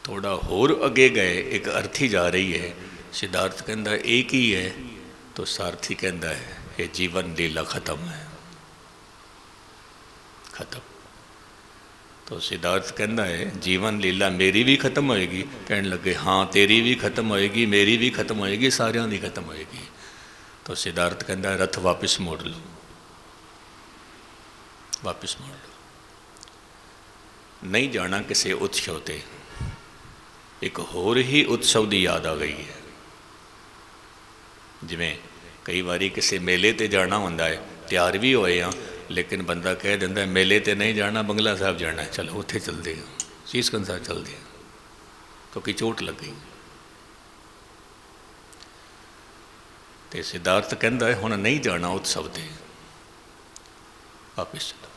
[SPEAKER 1] ਥੋੜਾ ਹੋਰ ਅੱਗੇ ਗਏ, ਇੱਕ ਅਰਥੀ ਜਾ ਰਹੀ ਹੈ। ਸਿਧਾਰਥ ਕਹਿੰਦਾ, ਇਹ ਕੀ ਹੈ? ਤਾਂ ਸਾਰਥੀ ਕਹਿੰਦਾ ਹੈ, ਇਹ ਜੀਵਨ ਲੀਲਾ ਖਤਮ ਹੈ। ਖਤਮ। ਤਾਂ ਸਿਧਾਰਥ ਕਹਿੰਦਾ ਹੈ, ਜੀਵਨ ਲੀਲਾ ਮੇਰੀ ਵੀ ਖਤਮ ਹੋਏਗੀ। ਕਹਿਣ ਲੱਗੇ, ਹਾਂ, ਤੇਰੀ ਵੀ ਖਤਮ ਹੋਏਗੀ, ਮੇਰੀ ਵੀ ਖਤਮ ਹੋਏਗੀ, ਸਾਰਿਆਂ ਦੀ ਖਤਮ ਹੋਏਗੀ। ਤਾਂ ਸਿਧਾਰਥ ਕਹਿੰਦਾ, ਰਥ ਵਾਪਸ ਮੋੜ ਲਓ। ਵਾਪਸ ਮੋੜ ਲਓ। ਨਹੀਂ ਜਾਣਾ ਕਿਸੇ ਉਤਸਵ ਤੇ। ਇੱਕ ਹੋਰ ਹੀ ਉਤਸਵ ਦੀ ਯਾਦ ਆ ਗਈ ਹੈ। ਜਿਵੇਂ ਕਈ ਵਾਰੀ ਕਿਸੇ ਮੇਲੇ ਤੇ ਜਾਣਾ ਹੁੰਦਾ ਹੈ, ਤਿਆਰ ਵੀ ਹੋਏ ਆ ਲੇਕਿਨ ਬੰਦਾ ਕਹਿ ਦਿੰਦਾ ਮੇਲੇ ਤੇ ਨਹੀਂ ਜਾਣਾ, ਬੰਗਲਾ ਸਾਹਿਬ ਜਾਣਾ ਚਲੋ ਉੱਥੇ ਚੱਲਦੇ ਹਾਂ ਸੀਸਗੰਜ ਸਾਹਿਬ ਚੱਲਦੇ ਹਾਂ। ਕਿਉਂਕਿ ਚੋਟ ਲੱਗ। ਗਈ ਤੇ ਸਿਧਾਰਥ ਕਹਿੰਦਾ ਹੁਣ ਨਹੀਂ ਜਾਣਾ ਉਤਸਵ ਤੇ। ਵਾਪਿਸ ਚਲੋ।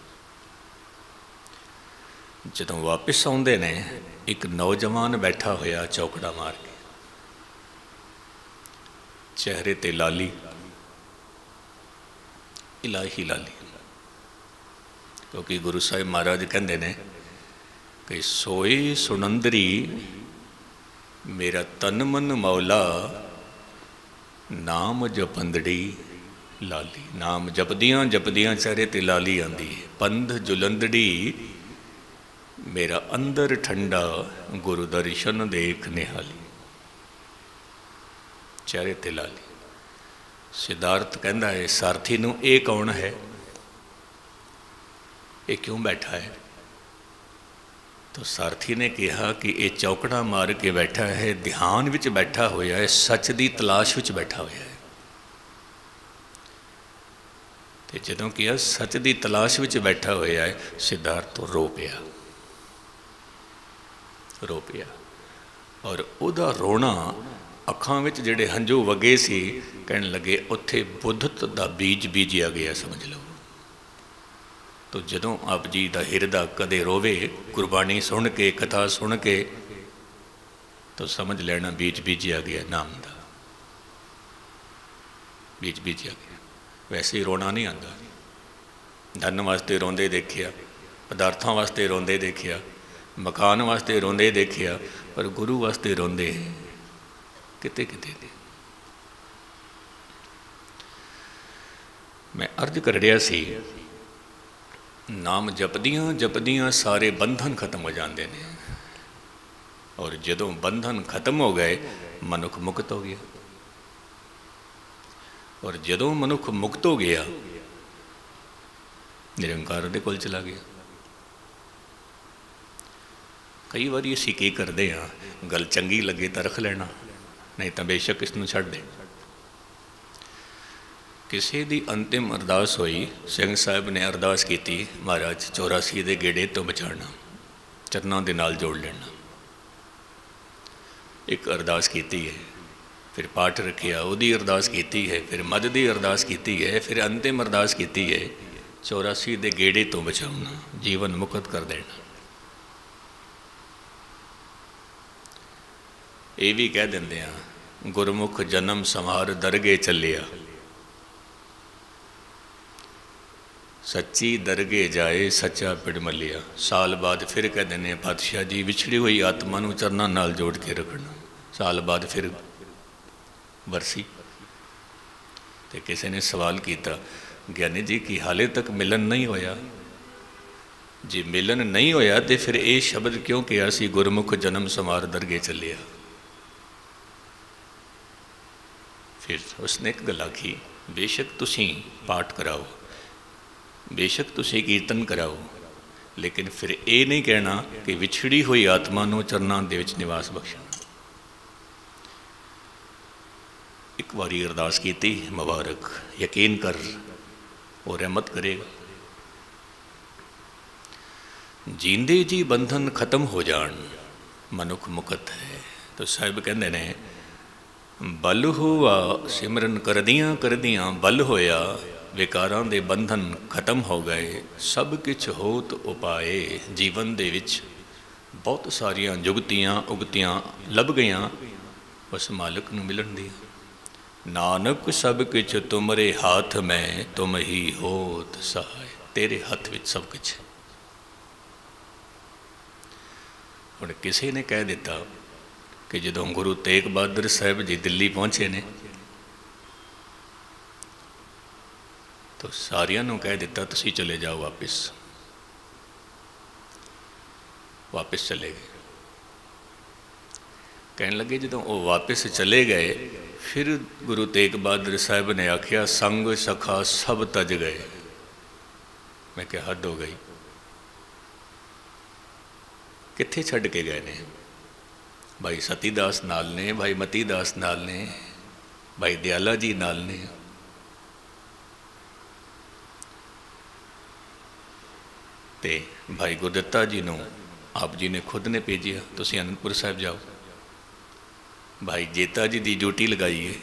[SPEAKER 1] ਜਦੋਂ ਵਾਪਿਸ ਆਉਂਦੇ ਨੇ, ਇੱਕ ਨੌਜਵਾਨ ਬੈਠਾ ਹੋਇਆ ਚੌਕੜਾ ਮਾਰ ਕੇ। ਚਿਹਰੇ ਤੇ ਲਾਲੀ। ਇਲਾਹੀ ਲਾਲੀ। ਕਿਉਂਕਿ ਗੁਰੂ ਸਾਹਿਬ ਮਹਾਰਾਜ ਕਹਿੰਦੇ ਨੇ ਕਿ ਸੋਈ ਸੁਨੰਦਰੀ, ਮੇਰਾ ਤਨ ਮਨ ਮੌਲਾ, ਨਾਮ ਜਪੰਦੜੀ ਲਾਲੀ। ਨਾਮ ਜਪਦੀਆਂ ਜਪਦੀਆਂ ਚਿਹਰੇ ਤੇ ਲਾਲੀ ਆਂਦੀ ਹੈ। ਪੰਧ ਜੁਲੰਦੜੀ ਮੇਰਾ ਅੰਦਰ ਠੰਡਾ ਗੁਰੂ ਦਰਸ਼ਨ ਦੇਖ ਨਿਹਾਲੀ। ਚਿਹਰੇ ਤੇ ਲਾਲੀ। ਸਿਧਾਰਥ ਕਹਿੰਦਾ ਹੈ, ਸਾਰਥੀ ਨੂੰ ਇਹ ਕੌਣ ਹੈ? ਇਹ ਕਿਉਂ ਬੈਠਾ ਹੈ? ਤਾਂ ਸਾਰਥੀ ਨੇ ਕਿਹਾ ਕਿ ਇਹ ਚੌਕੜਾ ਮਾਰ ਕੇ ਬੈਠਾ ਹੈ, ਧਿਆਨ ਵਿੱਚ ਬੈਠਾ ਹੋਇਆ ਹੈ, ਸੱਚ ਦੀ ਤਲਾਸ਼ ਵਿੱਚ ਬੈਠਾ ਹੋਇਆ ਹੈ। ਤੇ ਜਦੋਂ ਕਿਹਾ, ਸੱਚ ਦੀ ਤਲਾਸ਼ ਵਿੱਚ ਬੈਠਾ ਹੋਇਆ ਹੈ, ਸਿਧਾਰਥ ਰੋ ਪਿਆ। ਰੋ ਪਿਆ ਔਰ ਉਹਦਾ ਰੋਣਾ ਅੱਖਾਂ ਵਿੱਚ ਜਿਹੜੇ ਹੰਝੂ ਵਗੇ ਸੀ, ਕਹਿਣ ਲੱਗੇ, ਉੱਥੇ ਬੁੱਧਤ ਦਾ ਬੀਜ ਬੀਜਿਆ ਗਿਆ, ਸਮਝ ਲਓ। ਤੋ ਜਦੋਂ ਆਪ ਜੀ ਦਾ ਹਿਰਦਾ ਕਦੇ ਰੋਵੇ, ਕੁਰਬਾਨੀ ਸੁਣ ਕੇ, ਕਥਾ ਸੁਣ ਕੇ, ਤੋ ਸਮਝ ਲੈਣਾ ਬੀਜ ਬੀਜਿਆ ਗਿਆ, ਨਾਮ ਦਾ। ਬੀਜ ਬੀਜਿਆ ਗਿਆ। ਵੈਸੇ ਹੀ ਰੋਣਾ ਨਹੀਂ ਆਂਦਾ ਧਨ ਵਾਸਤੇ ਰੋਂਦੇ ਦੇਖਿਆ, ਪਦਾਰਥਾਂ ਵਾਸਤੇ ਰੋਂਦੇ ਦੇਖਿਆ ਮਕਾਨ ਵਾਸਤੇ ਰੋਂਦੇ ਦੇਖਿਆ, ਪਰ ਗੁਰੂ ਵਾਸਤੇ ਰੋਂਦੇ ਕਿਤੇ ਕਿਤੇ ਦੇ ਮੈਂ ਅਰਜ਼ ਕਰ ਰਿਹਾ ਸੀ, ਨਾਮ ਜਪਦੀਆਂ ਜਪਦੀਆਂ ਸਾਰੇ ਬੰਧਨ ਖਤਮ ਹੋ ਜਾਂਦੇ ਨੇ। ਔਰ ਜਦੋਂ ਬੰਧਨ ਖਤਮ ਹੋ ਗਏ, ਮਨੁੱਖ ਮੁਕਤ ਹੋ ਗਿਆ। ਔਰ ਜਦੋਂ ਮਨੁੱਖ ਮੁਕਤ ਹੋ ਗਿਆ, ਨਿਰੰਕਾਰ ਦੇ ਕੋਲ ਚਲਾ ਗਿਆ। ਕਈ ਵਾਰੀ ਅਸੀਂ ਕੀ ਕਰਦੇ ਆ ਗੱਲ ਚੰਗੀ ਲੱਗੇ ਤਾਂ ਰੱਖ ਲੈਣਾ, ਨਹੀਂ ਤਾਂ ਬੇਸ਼ੱਕ ਇਸ ਨੂੰ ਛੱਡ ਦੇ। ਕਿਸੇ ਦੀ ਅੰਤਿਮ ਅਰਦਾਸ ਹੋਈ, ਸਿੰਘ ਸਾਹਿਬ ਨੇ ਅਰਦਾਸ ਕੀਤੀ, ਮਹਾਰਾਜ 84 ਦੇ ਗੇੜੇ ਤੋਂ ਬਚਾਉਣਾ, ਚਰਨਾਂ ਦੇ ਨਾਲ ਜੋੜ ਲੈਣਾ। ਇੱਕ ਅਰਦਾਸ ਕੀਤੀ ਹੈ, ਫਿਰ ਪਾਠ ਰੱਖਿਆ, ਉਹਦੀ ਅਰਦਾਸ ਕੀਤੀ ਹੈ, ਫਿਰ ਮਦ ਦੀ ਅਰਦਾਸ ਕੀਤੀ ਹੈ, ਫਿਰ ਅੰਤਿਮ ਅਰਦਾਸ ਕੀਤੀ ਹੈ 84 ਦੇ ਗੇੜੇ ਤੋਂ ਬਚਾਉਣਾ, ਜੀਵਨ ਮੁਕਤ ਕਰ ਦੇਣਾ। ਇਹ ਵੀ ਕਹਿ ਦਿੰਦੇ ਆ, ਗੁਰਮੁਖ ਜਨਮ ਸਮਾਰ ਦਰਗੇ ਚੱਲਿਆ। ਸੱਚੀ ਦਰਗੇ ਜਾਏ, ਸੱਚਾ ਪਿੜ ਮੱਲਿਆ। ਸਾਲ ਬਾਅਦ ਫਿਰ ਕਹਿ ਦਿੰਦੇ ਨੇ ਪਾਤਸ਼ਾਹ ਜੀ, ਵਿਛੜੀ ਹੋਈ ਆਤਮਾ ਨੂੰ ਚਰਨਾਂ ਨਾਲ ਜੋੜ ਕੇ ਰੱਖਣਾ। ਸਾਲ ਬਾਅਦ ਫਿਰ ਵਰਸੀ ਤੇ ਕਿਸੇ ਨੇ ਸਵਾਲ ਕੀਤਾ, ਗਿਆਨੀ ਜੀ, ਕੀ ਹਾਲੇ ਤੱਕ ਮਿਲਨ ਨਹੀਂ ਹੋਇਆ? ਜੇ ਮਿਲਨ ਨਹੀਂ ਹੋਇਆ, ਤੇ ਫਿਰ ਇਹ ਸ਼ਬਦ ਕਿਉਂ ਕਿਹਾ ਸੀ, ਗੁਰਮੁਖ ਜਨਮ ਸਮਾਰ ਦਰਗੇ ਚੱਲਿਆ? ਫਿਰ ਉਸਨੇ ਇੱਕ ਗੱਲ ਆਖੀ ਬੇਸ਼ੱਕ ਤੁਸੀਂ ਪਾਠ ਕਰਾਓ, ਬੇਸ਼ੱਕ ਤੁਸੀਂ ਕੀਰਤਨ ਕਰਾਓ, ਲੇਕਿਨ ਫਿਰ ਇਹ ਨਹੀਂ ਕਹਿਣਾ ਕਿ ਵਿਛੜੀ ਹੋਈ ਆਤਮਾ ਨੂੰ ਚਰਨਾਂ ਦੇ ਵਿੱਚ ਨਿਵਾਸ ਬਖਸ਼ਣਾ। ਇੱਕ ਵਾਰੀ ਅਰਦਾਸ ਕੀਤੀ, ਮੁਬਾਰਕ, ਯਕੀਨ ਕਰ, ਉਹ ਰਹਿਮਤ ਕਰੇਗਾ। ਜਿੰਦੇ ਜੀ ਬੰਧਨ ਖਤਮ ਹੋ ਜਾਣ, ਮਨੁੱਖ ਮੁਕਤ ਹੈ। ਤਾਂ ਸਾਹਿਬ ਕਹਿੰਦੇ ਨੇ ਬਲ ਹੋਆ, ਸਿਮਰਨ ਕਰਦੀਆਂ ਕਰਦੀਆਂ ਬਲ ਹੋਇਆ, ਵਿਕਾਰਾਂ ਦੇ ਬੰਧਨ ਖਤਮ ਹੋ ਗਏ, ਸਭ ਕੁਝ ਹੋਤ ਉਪਾਏ, ਜੀਵਨ ਦੇ ਵਿੱਚ ਬਹੁਤ ਸਾਰੀਆਂ ਜੁਗਤੀਆਂ ਉਗਤੀਆਂ ਲੱਭ ਗਈਆਂ, ਉਸ ਮਾਲਕ ਨੂੰ ਮਿਲਣ ਦੀ ਨਾਨਕ, ਸਭ ਕੁਝ ਤੁਮਰੇ ਹੱਥ ਮੈਂ, ਤੁਮ ਹੀ ਹੋਤ ਸਹਾਇ ਤੇਰੇ ਹੱਥ ਵਿੱਚ ਸਭ ਕੁਝ ਹੁਣ ਕਿਸੇ ਨੇ ਕਹਿ ਦਿੱਤਾ ਕਿ ਜਦੋਂ ਗੁਰੂ ਤੇਗ ਬਹਾਦਰ ਸਾਹਿਬ ਜੀ ਦਿੱਲੀ ਪਹੁੰਚੇ ਨੇ, ਤਾਂ ਸਾਰਿਆਂ ਨੂੰ ਕਹਿ ਦਿੱਤਾ, ਤੁਸੀਂ ਚਲੇ ਜਾਓ ਵਾਪਸ। ਵਾਪਸ ਚਲੇ ਗਏ। ਕਹਿਣ ਲੱਗੇ ਜਦੋਂ ਉਹ ਵਾਪਸ ਚਲੇ ਗਏ, ਫਿਰ ਗੁਰੂ ਤੇਗ ਬਹਾਦਰ ਸਾਹਿਬ ਨੇ ਆਖਿਆ, ਸੰਗ ਸਖਾ ਸਭ ਤਜ ਗਏ। ਮੈਂ ਕਿਹਾ, ਹੱਦ ਹੋ ਗਈ। ਕਿੱਥੇ ਛੱਡ ਕੇ ਗਏ ਨੇ? ਭਾਈ ਸਤੀਦਾਸ ਨਾਲ ਨੇ, ਭਾਈ ਮਤੀਦਾਸ ਨਾਲ ਨੇ, ਭਾਈ ਦਿਆਲਾ ਜੀ ਨਾਲ ਨੇ। ਤੇ ਭਾਈ ਗੁਰਦੱਤਾ ਜੀ ਨੂੰ ਆਪ ਜੀ ਨੇ ਖੁਦ ਨੇ ਭੇਜਿਆ, ਤੁਸੀਂ ਅਨੰਦਪੁਰ ਸਾਹਿਬ ਜਾਓ। ਭਾਈ ਜੇਤਾ ਜੀ ਦੀ ਡਿਊਟੀ ਲਗਾਈ ਹੈ,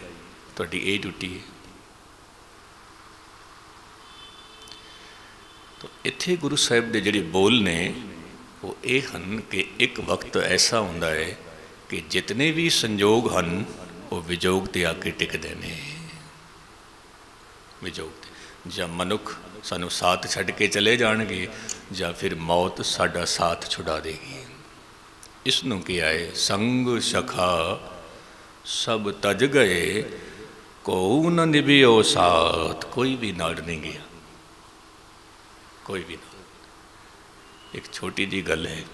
[SPEAKER 1] ਤੁਹਾਡੀ ਇਹ ਡਿਊਟੀ ਹੈ। ਤਾਂ ਇੱਥੇ ਗੁਰੂ ਸਾਹਿਬ ਦੇ ਜਿਹੜੇ ਬੋਲ ਨੇ, ਉਹ ਇਹ ਹਨ ਕਿ ਇੱਕ ਵਕਤ ਐਸਾ ਹੁੰਦਾ ਹੈ ਕਿ ਜਿਤਨੇ ਵੀ ਸੰਜੋਗ ਹਨ, ਉਹ ਵਿਜੋਗ ਤੇ ਆ ਕੇ ਟਿਕਦੇ ਨੇ। ਵਿਜੋਗ ਤੇ। ਜਾਂ ਮਨੁੱਖ ਸਾਨੂੰ ਸਾਥ ਛੱਡ ਕੇ ਚਲੇ ਜਾਣਗੇ, ਜਾਂ ਫਿਰ ਮੌਤ ਸਾਡਾ ਸਾਥ ਛੁਡਾ ਦੇਗੀ। ਇਸ ਨੂੰ ਕਿਹਾ ਆਏ? ਸੰਗ ਸਖਾ, ਸਭ ਤਜ ਗਏ ਕੋ ਨ ਨਿਭਿਓ ਸਾਥ, ਕੋਈ ਵੀ ਨਾਲ ਨਹੀਂ ਗਿਆ। ਕੋਈ ਵੀ ਨਾਲ। ਇੱਕ ਛੋਟੀ ਜੀ ਗੱਲ ਹੈ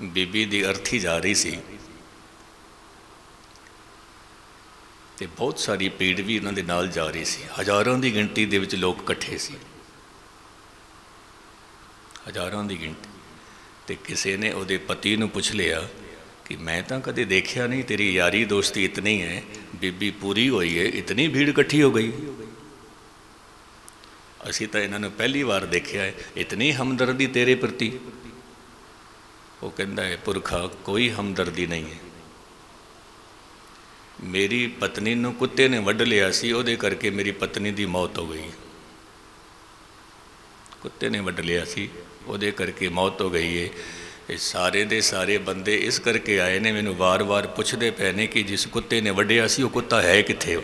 [SPEAKER 1] ਬੀਬੀ ਦੀ ਅਰਥੀ ਜਾ ਰਹੀ ਸੀ। ਤੇ ਬਹੁਤ ਸਾਰੀ ਭੀੜ ਵੀ ਇਹਨਾਂ ਦੇ ਨਾਲ ਜਾ ਰਹੀ ਸੀ। ਹਜ਼ਾਰਾਂ ਦੀ ਗਿਣਤੀ ਦੇ ਵਿੱਚ ਲੋਕ ਇਕੱਠੇ ਸੀ। ਹਜ਼ਾਰਾਂ ਦੀ ਗਿਣਤੀ। ਤੇ ਕਿਸੇ ਨੇ ਉਹਦੇ ਪਤੀ ਨੂੰ ਪੁੱਛ ਲਿਆ ਕਿ ਮੈਂ ਤਾਂ ਕਦੇ ਦੇਖਿਆ ਨਹੀਂ, ਤੇਰੀ ਯਾਰੀ ਦੋਸਤੀ ਇਤਨੀ ਹੈ, ਬੀਬੀ ਪੂਰੀ ਹੋਈ ਹੈ, ਇਤਨੀ ਭੀੜ ਇਕੱਠੀ ਹੋ ਗਈ। ਅਸੀਂ ਤਾਂ ਇਹਨਾਂ ਨੂੰ ਪਹਿਲੀ ਵਾਰ ਦੇਖਿਆ ਹੈ, ਇਤਨੀ ਹਮਦਰਦੀ ਤੇਰੇ ਪ੍ਰਤੀ। ਉਹ ਕਹਿੰਦਾ ਹੈ, ਪੁਰਖਾ, ਕੋਈ ਹਮਦਰਦੀ ਨਹੀਂ ਹੈ। ਮੇਰੀ ਪਤਨੀ ਨੂੰ ਕੁੱਤੇ ਨੇ ਵੱਢ ਲਿਆ ਸੀ, ਉਹਦੇ ਕਰਕੇ ਮੇਰੀ ਪਤਨੀ ਦੀ ਮੌਤ ਹੋ ਗਈ। ਕੁੱਤੇ ਨੇ ਵੱਢ ਲਿਆ ਸੀ, ਉਹਦੇ ਕਰਕੇ ਮੌਤ ਹੋ ਗਈ ਏ। ਇਹ ਸਾਰੇ ਦੇ ਸਾਰੇ ਬੰਦੇ ਇਸ ਕਰਕੇ ਆਏ ਨੇ, ਮੈਨੂੰ ਵਾਰ-ਵਾਰ ਪੁੱਛਦੇ ਪਏ ਨੇ ਕਿ ਜਿਸ ਕੁੱਤੇ ਨੇ ਵੱਢਿਆ ਸੀ, ਉਹ ਕੁੱਤਾ ਹੈ ਕਿੱਥੇ?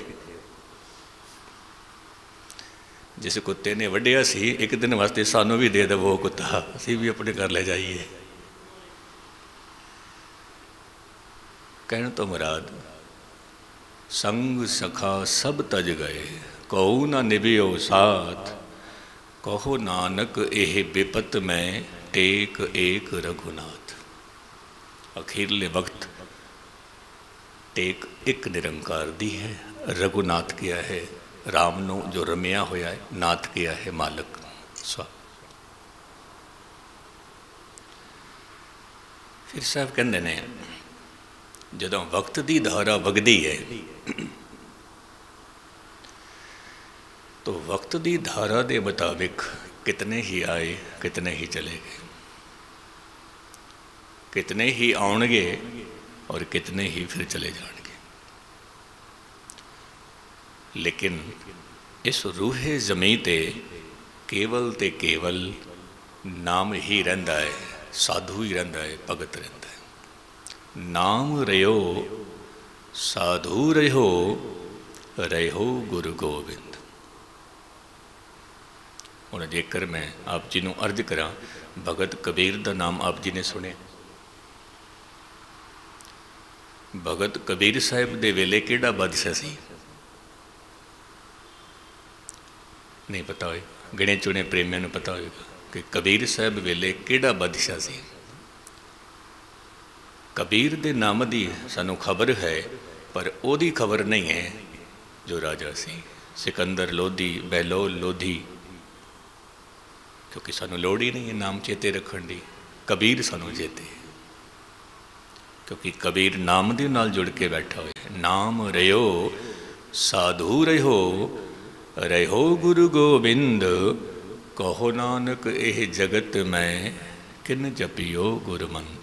[SPEAKER 1] ਜਿਸ ਕੁੱਤੇ ਨੇ ਵੱਢਿਆ ਸੀ, ਇੱਕ ਦਿਨ ਵਾਸਤੇ ਸਾਨੂੰ ਵੀ ਦੇ ਦੇਵੋ ਉਹ ਕੁੱਤਾ, ਅਸੀਂ ਵੀ ਆਪਣੇ ਘਰ ਲੈ ਜਾਈਏ। ਕਹਿਣ ਤੋਂ ਮੁਰਾਦ, ਸੰਗ ਸਖਾ ਸਭ ਤਜ ਗਏ ਕਉ ਨਾ ਨਿਭਿਓ ਸਾਥ, ਕਹੋ ਨਾਨਕ ਇਹ ਬਿਪਤ ਮੈਂ, ਟੇਕ ਏਕ ਰਘੁਨਾਥ। ਅਖੀਰਲੇ ਵਕਤ ਟੇਕ ਇੱਕ ਨਿਰੰਕਾਰ ਦੀ ਹੈ, ਰਘੁਨਾਥ ਕਿਹਾ ਹੈ, ਰਾਮ ਨੂੰ ਜੋ ਰਮਿਆ ਹੋਇਆ ਹੈ, ਨਾਥ ਕਿਹਾ ਹੈ ਮਾਲਕ। ਸਵਾ। ਫਿਰ ਸਾਹਿਬ ਕਹਿੰਦੇ ਨੇ ਜਦੋਂ ਵਕਤ ਦੀ ਧਾਰਾ ਵਗਦੀ ਹੈ तो वक्त दी धारा के मुताबिक कितने ही आए कितने ही चले गए कितने ही आउणगे और कितने ही फिर चले जाएंगे लेकिन इस रूहे जमी ते केवल ते केवल नाम ही रहिंदा है साधु ही रहिंदा है भगत रहिंदा ਨਾਮ ਰਿਓ, ਸਾਧੂ ਰਹਿਓ ਰਹਿਓ ਗੁਰੂ ਗੋਬਿੰਦ। ਹੁਣ ਜੇਕਰ ਮੈਂ ਆਪ ਜੀ ਨੂੰ ਅਰਜ਼ ਕਰਾਂ, ਭਗਤ ਕਬੀਰ ਦਾ ਨਾਮ ਆਪ ਜੀ ਨੇ ਸੁਣਿਆ। ਭਗਤ ਕਬੀਰ ਸਾਹਿਬ ਦੇ ਵੇਲੇ ਕਿਹੜਾ ਬਾਦਸ਼ਾਹ ਸੀ? ਨਹੀਂ ਪਤਾ ਹੋਏ, ਗਿਣੇ ਚੁਣੇ ਪ੍ਰੇਮੀਆਂ ਨੂੰ ਪਤਾ ਹੋਏਗਾ ਕਿ ਕਬੀਰ ਸਾਹਿਬ ਵੇਲੇ ਕਿਹੜਾ ਬਾਦਸ਼ਾਹ ਸੀ? ਕਬੀਰ ਦੇ ਨਾਮ ਦੀ ਸਾਨੂੰ ਖਬਰ ਹੈ, ਪਰ ਉਹਦੀ ਖਬਰ ਨਹੀਂ ਹੈ ਜੋ ਰਾਜਾ ਸੀ। ਸਿਕੰਦਰ ਲੋਧੀ ਬਹਿਲੋਲ ਲੋਧੀ, ਕਿਉਂਕਿ ਸਾਨੂੰ ਲੋੜ ਹੀ ਨਹੀਂ ਹੈ ਨਾਮ ਚੇਤੇ ਰੱਖਣ ਦੀ। ਕਬੀਰ ਸਾਨੂੰ ਚੇਤੇ ਕਿਉਂਕਿ ਕਬੀਰ ਨਾਮ ਦੇ ਨਾਲ ਜੁੜ ਕੇ ਬੈਠਾ ਹੋਇਆ ਨਾਮ ਰਿਓ ਸਾਧੂ ਰਿਓ ਰਹਿਓ ਗੁਰੂ ਗੋਬਿੰਦ, ਕਹੋ ਨਾਨਕ ਇਹ ਜਗਤ ਮੈਂ, ਕਿਨ ਜਪਿਓ ਗੁਰਮੰਤ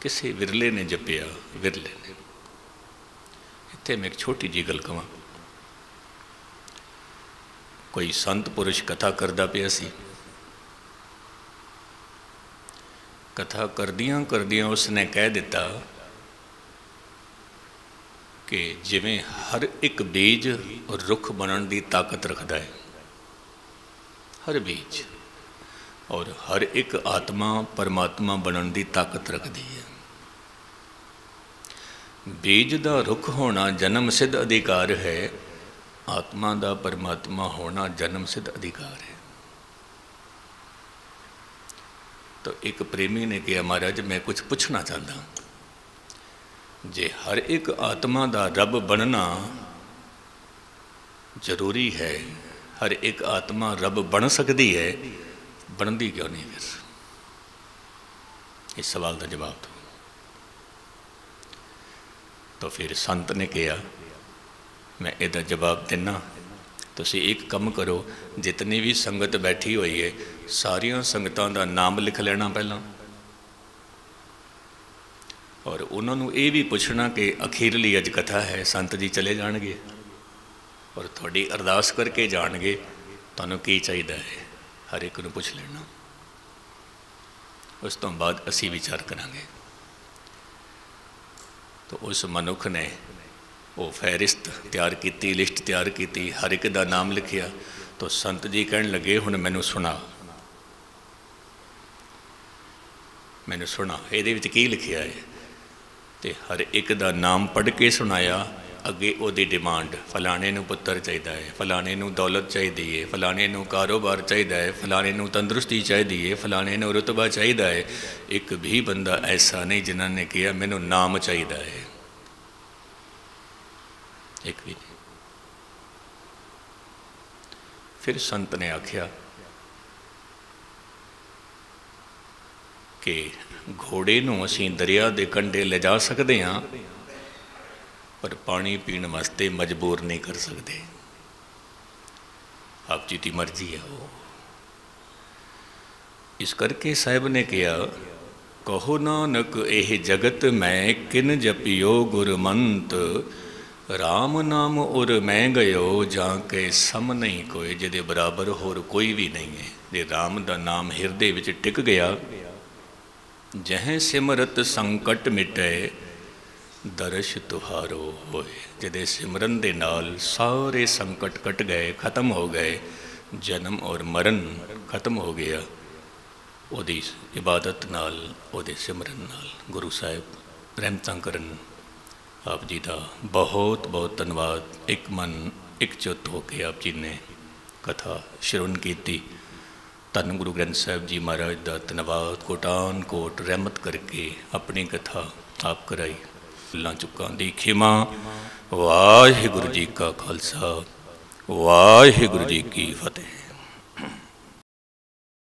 [SPEAKER 1] ਕਿਸੇ ਵਿਰਲੇ ਨੇ ਜਪਿਆ, ਵਿਰਲੇ ਨੇ। ਇੱਥੇ ਮੈਂ ਇੱਕ ਛੋਟੀ ਜੀ ਗੱਲ ਕਵਾਂ। ਕੋਈ ਸੰਤ ਪੁਰਸ਼ ਕਥਾ ਕਰਦਾ ਪਿਆ ਸੀ। ਕਥਾ ਕਰਦਿਆਂ ਕਰਦਿਆਂ ਉਸਨੇ ਕਹਿ ਦਿੱਤਾ ਕਿ ਜਿਵੇਂ ਹਰ ਇੱਕ ਬੀਜ ਰੁੱਖ ਬਣਨ ਦੀ ਤਾਕਤ ਰੱਖਦਾ ਹੈ। ਹਰ ਬੀਜ। ਔਰ ਹਰ ਇੱਕ ਆਤਮਾ ਪਰਮਾਤਮਾ ਬਣਨ ਦੀ ਤਾਕਤ ਰੱਖਦੀ ਹੈ। ਬੀਜ ਦਾ ਰੁੱਖ ਹੋਣਾ ਜਨਮ ਸਿੱਧ ਅਧਿਕਾਰ ਹੈ, ਆਤਮਾ ਦਾ ਪਰਮਾਤਮਾ ਹੋਣਾ ਜਨਮ ਸਿੱਧ ਅਧਿਕਾਰ ਹੈ। ਤਾਂ ਇੱਕ ਪ੍ਰੇਮੀ ਨੇ ਕਿਹਾ, ਮਹਾਰਾਜ, ਮੈਂ ਕੁਝ ਪੁੱਛਣਾ ਚਾਹੁੰਦਾ ਜੇ ਹਰ ਇੱਕ ਆਤਮਾ ਦਾ ਰੱਬ ਬਣਨਾ ਜ਼ਰੂਰੀ ਹੈ, ਹਰ ਇੱਕ ਆਤਮਾ ਰੱਬ ਬਣ ਸਕਦੀ ਹੈ, ਬਣਦੀ ਕਿਉਂ ਨਹੀਂ ਫਿਰ? ਇਸ ਸਵਾਲ ਦਾ ਜਵਾਬ ਦਿਓ। ਤਾਂ ਫਿਰ ਸੰਤ ਨੇ ਕਿਹਾ, ਮੈਂ ਇਹਦਾ ਜਵਾਬ ਦਿੰਨਾ। ਤੁਸੀਂ ਇੱਕ ਕੰਮ ਕਰੋ, ਜਿਤਨੀ ਵੀ ਸੰਗਤ ਬੈਠੀ ਹੋਈ ਹੈ ਸਾਰੀਆਂ ਸੰਗਤਾਂ ਦਾ ਨਾਮ ਲਿਖ ਲੈਣਾ ਪਹਿਲਾਂ। ਔਰ ਉਹਨਾਂ ਨੂੰ ਇਹ ਵੀ ਪੁੱਛਣਾ ਕਿ ਅਖੀਰਲੀ ਅੱਜ ਕਥਾ ਹੈ, ਸੰਤ ਜੀ ਚਲੇ ਜਾਣਗੇ? ਔਰ ਤੁਹਾਡੀ ਅਰਦਾਸ ਕਰਕੇ ਜਾਣਗੇ, ਤੁਹਾਨੂੰ ਕੀ ਚਾਹੀਦਾ ਹੈ? ਹਰ ਇੱਕ ਨੂੰ ਪੁੱਛ ਲੈਣਾ। ਉਸ ਤੋਂ ਬਾਅਦ ਅਸੀਂ ਵਿਚਾਰ ਕਰਾਂਗੇ। ਤਾਂ ਉਸ ਮਨੁੱਖ ਨੇ ਉਹ ਫਹਿਰਿਸਤ ਤਿਆਰ ਕੀਤੀ, ਲਿਸਟ ਤਿਆਰ ਕੀਤੀ, ਹਰ ਇੱਕ ਦਾ ਨਾਮ ਲਿਖਿਆ, ਤਾਂ ਸੰਤ ਜੀ ਕਹਿਣ ਲੱਗੇ, ਹੁਣ ਮੈਨੂੰ ਸੁਣਾ। ਮੈਨੂੰ ਸੁਣਾ। ਇਹਦੇ ਵਿੱਚ ਕੀ ਲਿਖਿਆ ਹੈ? ਤੇ ਹਰ ਇੱਕ ਦਾ ਨਾਮ ਪੜ੍ਹ ਕੇ ਸੁਣਾਇਆ ਅੱਗੇ ਉਹਦੀ ਡਿਮਾਂਡ ਫਲਾਣੇ ਨੂੰ ਪੁੱਤਰ ਚਾਹੀਦਾ ਹੈ, ਫਲਾਣੇ ਨੂੰ ਦੌਲਤ ਚਾਹੀਦੀ ਹੈ, ਫਲਾਣੇ ਨੂੰ ਕਾਰੋਬਾਰ ਚਾਹੀਦਾ ਹੈ, ਫਲਾਣੇ ਨੂੰ ਤੰਦਰੁਸਤੀ ਚਾਹੀਦੀ ਹੈ, ਫਲਾਣੇ ਨੂੰ ਰਤਬਾ ਚਾਹੀਦਾ ਹੈ। ਇੱਕ ਵੀ ਬੰਦਾ ਐਸਾ ਨਹੀਂ ਜਿਨ੍ਹਾਂ ਨੇ ਕਿਹਾ, ਮੈਨੂੰ ਨਾਮ ਚਾਹੀਦਾ ਹੈ। ਇੱਕ ਵੀ ਫਿਰ ਸੰਤ ਨੇ ਆਖਿਆ ਕਿ ਘੋੜੇ ਨੂੰ ਅਸੀਂ ਦਰਿਆ ਦੇ ਕੰਢੇ ਲਿਜਾ ਸਕਦੇ ਹਾਂ। ਪਰ ਪਾਣੀ ਪੀਣ ਵਾਸਤੇ ਮਜਬੂਰ ਨਹੀਂ ਕਰ ਸਕਦੇ। ਆਪ ਜੀ ਦੀ ਮਰਜ਼ੀ ਹੈ ਉਹ। ਇਸ ਕਰਕੇ ਸਾਹਿਬ ਨੇ ਕਿਹਾ, ਕਹੋ ਨਾਨਕ, ਇਹ ਜਗਤ ਮੈਂ ਕਿਨ ਜਪਿਓ ਗੁਰਮੰਤ? RAM ਨਾਮ ਉਰ ਮੈਂ ਗਇਓ, ਜਾਂ ਕੇ ਸਮ ਨਹੀਂ ਕੋਈ ਜਿਹਦੇ ਬਰਾਬਰ ਹੋਰ ਕੋਈ ਵੀ ਨਹੀਂ ਹੈ। ਜੇ RAM ਦਾ ਨਾਮ ਹਿਰਦੇ ਵਿੱਚ ਟਿਕ ਗਿਆ, ਜਹ ਸਿਮਰਤ ਸੰਕਟ ਮਿਟੇ ਦਰਸ਼ ਤੁਹਾਰੋ ਹੋਏ। ਜਿਹਦੇ ਸਿਮਰਨ ਦੇ ਨਾਲ ਸਾਰੇ ਸੰਕਟ ਕਟ ਗਏ, ਖਤਮ ਹੋ ਗਏ, ਜਨਮ ਔਰ ਮਰਨ ਖਤਮ ਹੋ ਗਿਆ। ਉਹਦੀ ਇਬਾਦਤ ਨਾਲ, ਉਹਦੇ ਸਿਮਰਨ ਨਾਲ ਗੁਰੂ ਸਾਹਿਬ ਰਹਿਮਤਾਂ ਕਰਨ ਆਪ ਜੀ ਦਾ ਬਹੁਤ ਬਹੁਤ ਧੰਨਵਾਦ। ਇੱਕ ਮਨ, ਇੱਕ ਚੁੱਤ ਹੋ ਕੇ ਆਪ ਜੀ ਨੇ ਕਥਾ ਸ਼ਰਵਨ ਕੀਤੀ। ਧੰਨ ਗੁਰੂ ਗ੍ਰੰਥ ਸਾਹਿਬ ਜੀ ਮਹਾਰਾਜ ਦਾ ਧੰਨਵਾਦ। ਕੋਟਾਨ ਕੋਟ ਰਹਿਮਤ ਕਰਕੇ ਆਪਣੀ ਕਥਾ ਆਪ ਕਰਾਈ। ਲਾਂ ਚੁੱਕਾਂ ਦੀ ਖਿਮਾ ਵਾਹਿਗੁਰੂ ਜੀ ਕਾ ਖਾਲਸਾ ਵਾਹਿਗੁਰੂ ਜੀ ਕੀ ਫਤਿਹ।